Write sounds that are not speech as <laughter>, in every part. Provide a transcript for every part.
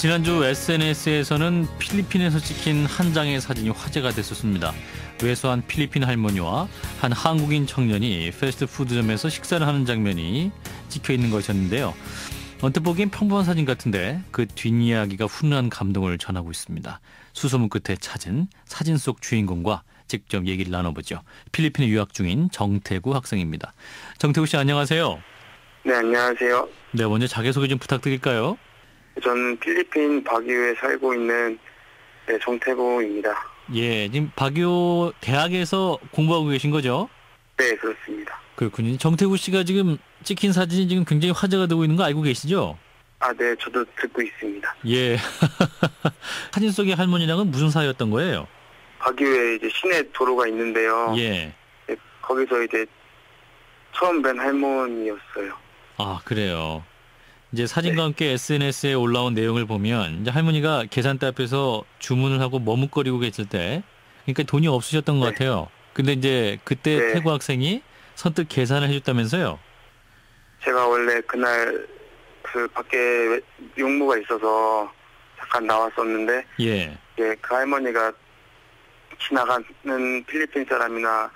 지난주 SNS에서는 필리핀에서 찍힌 한 장의 사진이 화제가 됐었습니다. 외소한 필리핀 할머니와 한 한국인 청년이 패스트푸드점에서 식사를 하는 장면이 찍혀 있는 것이었는데요. 언뜻 보기엔 평범한 사진 같은데 그 뒷이야기가 훈훈한 감동을 전하고 있습니다. 수소문 끝에 찾은 사진 속 주인공과 직접 얘기를 나눠보죠. 필리핀에 유학 중인 정태구 학생입니다. 정태구 씨 안녕하세요. 네, 안녕하세요. 네, 먼저 자기소개 좀 부탁드릴까요? 저는 필리핀 바기우에 살고 있는 네, 정태구입니다. 예, 지금 바교 대학에서 공부하고 계신 거죠? 네, 그렇습니다. 그렇군요. 정태구 씨가 지금 찍힌 사진이 지금 굉장히 화제가 되고 있는 거 알고 계시죠? 아, 네, 저도 듣고 있습니다. 예. <laughs> 사진 속의 할머니랑은 무슨 사이였던 거예요? 바기우에 이제 시내 도로가 있는데요. 예. 네, 거기서 이제 처음 뵌 할머니였어요. 아, 그래요. 이제 사진과 함께 SNS에 올라온 내용을 보면 이제 할머니가 계산대 앞에서 주문을 하고 머뭇거리고 계실 때 그러니까 돈이 없으셨던 것 네. 같아요. 근데 이제 그때 네. 태구 학생이 선뜻 계산을 해줬다면서요? 제가 원래 그날 그 밖에 용무가 있어서 잠깐 나왔었는데 예. 이제 그 할머니가 지나가는 필리핀 사람이나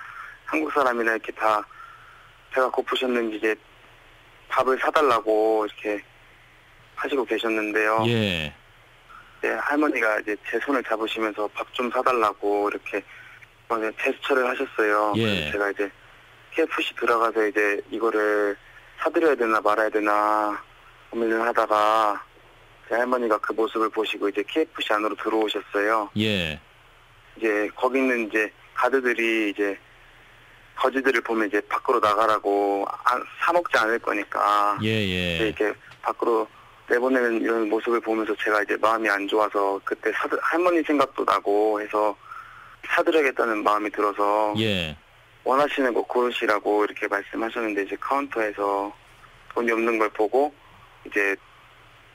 한국 사람이나 이렇게 다 배가 고프셨는지 이제 밥을 사달라고 이렇게 하시고 계셨는데요. 예. 네, 할머니가 이제 제 손을 잡으시면서 밥 좀 사달라고 이렇게 제스처를 하셨어요. 예. 그래서 제가 이제 KFC 들어가서 이제 이거를 사드려야 되나 말아야 되나 고민을 하다가 제 할머니가 그 모습을 보시고 이제 KFC 안으로 들어오셨어요. 예. 이제 거기 있는 이제 가드들이 이제 거지들을 보면 이제 밖으로 나가라고 안- 사 먹지 않을 거니까 예, 예. 이렇게 밖으로 내보내는 이런 모습을 보면서 제가 이제 마음이 안 좋아서 그때 사드, 할머니 생각도 나고 해서 사드려야겠다는 마음이 들어서 예. 원하시는 거 고르시라고 이렇게 말씀하셨는데 이제 카운터에서 돈이 없는 걸 보고 이제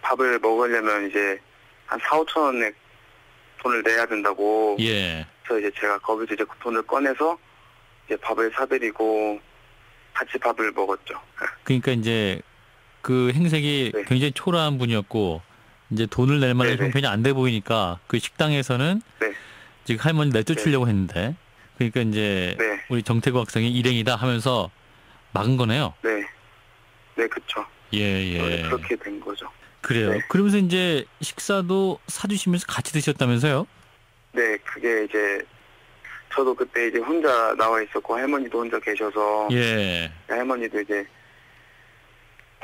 밥을 먹으려면 이제 한 4, 5천 원의 돈을 내야 된다고 예. 그래서 이제 제가 거기서 이제 그 돈을 꺼내서 이제 밥을 사드리고 같이 밥을 먹었죠. 그러니까 이제 그 행색이 네. 굉장히 초라한 분이었고 이제 돈을 낼 만한 네네. 형편이 안 돼 보이니까 그 식당에서는 네. 지금 할머니 내쫓으려고 했는데 그러니까 이제 네, 우리 정태구 학생이 일행이다 하면서 막은 거네요. 네, 네, 그쵸. 예, 예. 그렇게 된 거죠. 그래요. 네. 그러면서 이제 식사도 사주시면서 같이 드셨다면서요? 네, 그게 이제 저도 그때 이제 혼자 나와 있었고 할머니도 혼자 계셔서 예. 할머니도 이제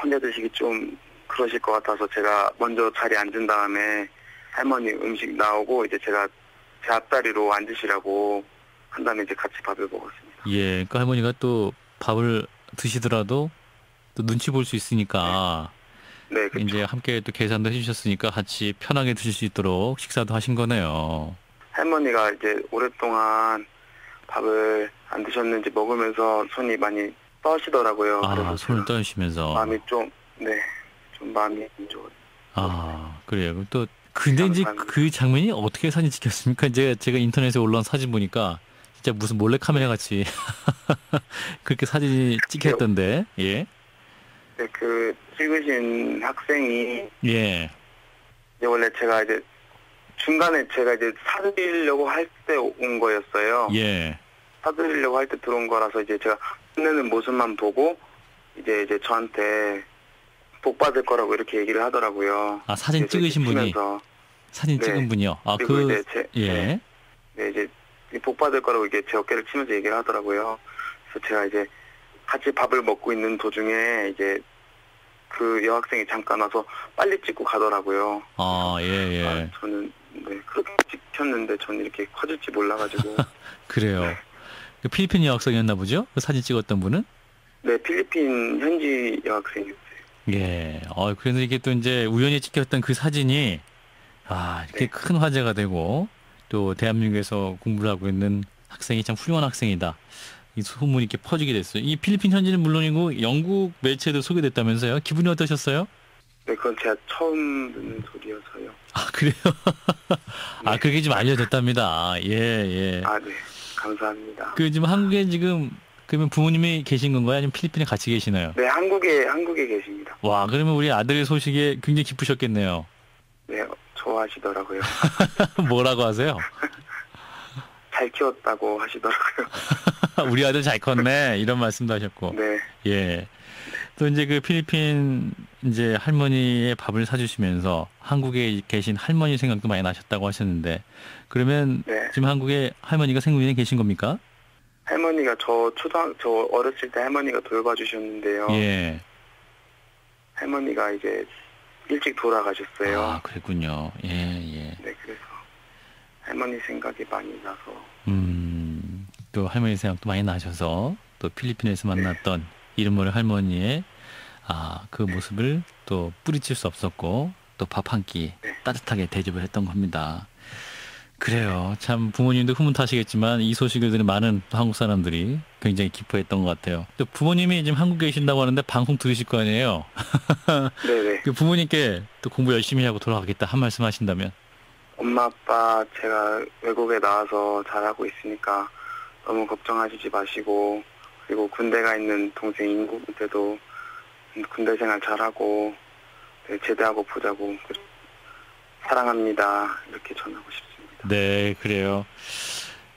혼자 드시기 좀 그러실 것 같아서 제가 먼저 자리에 앉은 다음에 할머니 음식 나오고 이제 제가 제 앞다리로 앉으시라고 한 다음에 이제 같이 밥을 먹었습니다. 예. 그러니까 할머니가 또 밥을 드시더라도 또 눈치 볼 수 있으니까 네, 그쵸. 이제 함께 또 계산도 해주셨으니까 같이 편하게 드실 수 있도록 식사도 하신 거네요. 할머니가 이제 오랫동안 밥을 안 드셨는지 먹으면서 손이 많이 떠시더라고요. 아, 손을 떠시면서. 마음이 좀, 네, 좀 마음이 안 좋아요. 아, 그래요. 그럼 또 근데 이제 감사합니다. 그 장면이 어떻게 사진 찍혔습니까? 제가 제가 인터넷에 올라온 사진 보니까 진짜 무슨 몰래 카메라 같이 <laughs> 그렇게 사진이 찍혔던데. 예. 네, 그 찍으신 학생이 예. 이제 원래 제가 이제 중간에 제가 이제 사드리려고 할 때 온 거였어요. 예. 사드리려고 할 때 들어온 거라서 이제 제가 혼내는 모습만 보고 이제 이제 저한테 복 받을 거라고 이렇게 얘기를 하더라고요. 아, 사진 찍으신 분이 사진 네. 찍은 분이요. 아, 그리고 그 이제 제 예. 네, 네, 이제 복 받을 거라고 이게 제 어깨를 치면서 얘기를 하더라고요. 그래서 제가 이제 같이 밥을 먹고 있는 도중에 이제 그 여학생이 잠깐 와서 빨리 찍고 가더라고요. 아, 예, 예. 아, 저는 네, 그렇게 찍혔는데 저는 이렇게 커질지 몰라가지고 <laughs> 그래요. 그 필리핀 여학생이었나 보죠? 그 사진 찍었던 분은? 네 필리핀 현지 여학생이었어요. 예. 어, 그래서 이게 또 이제 우연히 찍혔던 그 사진이 아, 이렇게 네. 큰 화제가 되고 또 대한민국에서 공부를 하고 있는 학생이 참 훌륭한 학생이다. 이 소문이 이렇게 퍼지게 됐어요. 이 필리핀 현지는 물론이고 영국 매체도 소개됐다면서요? 기분이 어떠셨어요? 네 그건 제가 처음 듣는 소리여서요. 아, 그래요? <laughs> 아, 그게 좀 알려졌답니다. 예, 예. 아 네 감사합니다. 그 지금 한국에 지금 그러면 부모님이 계신 건가요? 아니면 필리핀에 같이 계시나요? 네 한국에 한국에 계십니다. 와, 그러면 우리 아들의 소식에 굉장히 기쁘셨겠네요. 네 좋아하시더라고요. <laughs> 뭐라고 하세요? <laughs> 잘 키웠다고 하시더라고요. <laughs> 우리 아들 잘 컸네 이런 말씀도 하셨고 네, 예. 또 이제 그 필리핀 이제 할머니의 밥을 사주시면서 한국에 계신 할머니 생각도 많이 나셨다고 하셨는데 그러면 네. 지금 한국에 할머니가 생국인에 계신 겁니까? 할머니가 저 초등 저 어렸을 때 할머니가 돌봐주셨는데요. 예. 할머니가 이제 일찍 돌아가셨어요. 아 그랬군요. 예 예. 네, 그래서 할머니 생각이 많이 나서 음. 또 할머니 생각도 많이 나셔서 또 필리핀에서 네. 만났던 이름 모를 할머니의 아 그 모습을 또 뿌리칠 수 없었고 또 밥 한끼 네. 따뜻하게 대접을 했던 겁니다. 그래요. 참 부모님도 흐뭇하시겠지만 이 소식을 들은 많은 또 한국 사람들이 굉장히 기뻐했던 것 같아요. 또 부모님이 지금 한국에 계신다고 하는데 방송 들으실 거 아니에요. 네네 <laughs> 그 부모님께 또 공부 열심히 하고 돌아가겠다 한 말씀 하신다면 엄마 아빠 제가 외국에 나와서 잘하고 있으니까 너무 걱정하시지 마시고 그리고 군대가 있는 동생 인구한테도 군대 생활 잘하고 네, 제대하고 보자고 그- 사랑합니다 이렇게 전하고 싶습니다. 네, 그래요.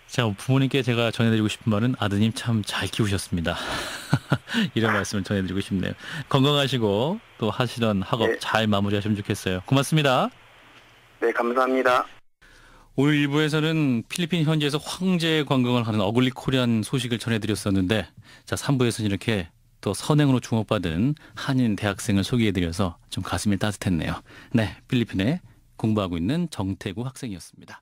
자, 부모님께 제가 전해드리고 싶은 말은 아드님 참 잘 키우셨습니다. <laughs> 이런 말씀을 전해드리고 싶네요. 건강하시고 또 하시던 학업 네. 잘 마무리하시면 좋겠어요. 고맙습니다. 네 감사합니다. 오늘 일부에서는 필리핀 현지에서 황제 관광을 하는 어글리 코리안 소식을 전해드렸었는데 자 3부에서는 이렇게 또 선행으로 주목받은 한인 대학생을 소개해드려서 좀 가슴이 따뜻했네요. 네, 필리핀에 공부하고 있는 정태구 학생이었습니다.